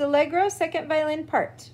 Allegro, second violin part.